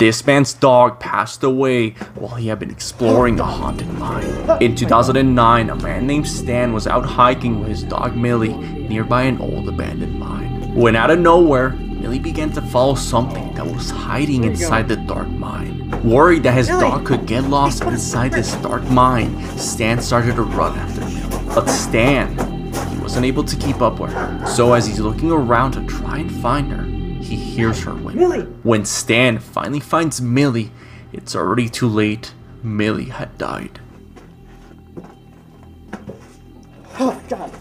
This man's dog passed away while he had been exploring a haunted mine. In 2009, a man named Stan was out hiking with his dog Millie nearby an old abandoned mine. When out of nowhere, Millie began to follow something that was hiding inside the dark mine. Worried that his dog could get lost inside this dark mine, Stan started to run after Millie. But Stan, he wasn't able to keep up with her. So as he's looking around to try and find her, he hears her whimper. Millie! When Stan finally finds Millie, it's already too late. Millie had died. Oh, God.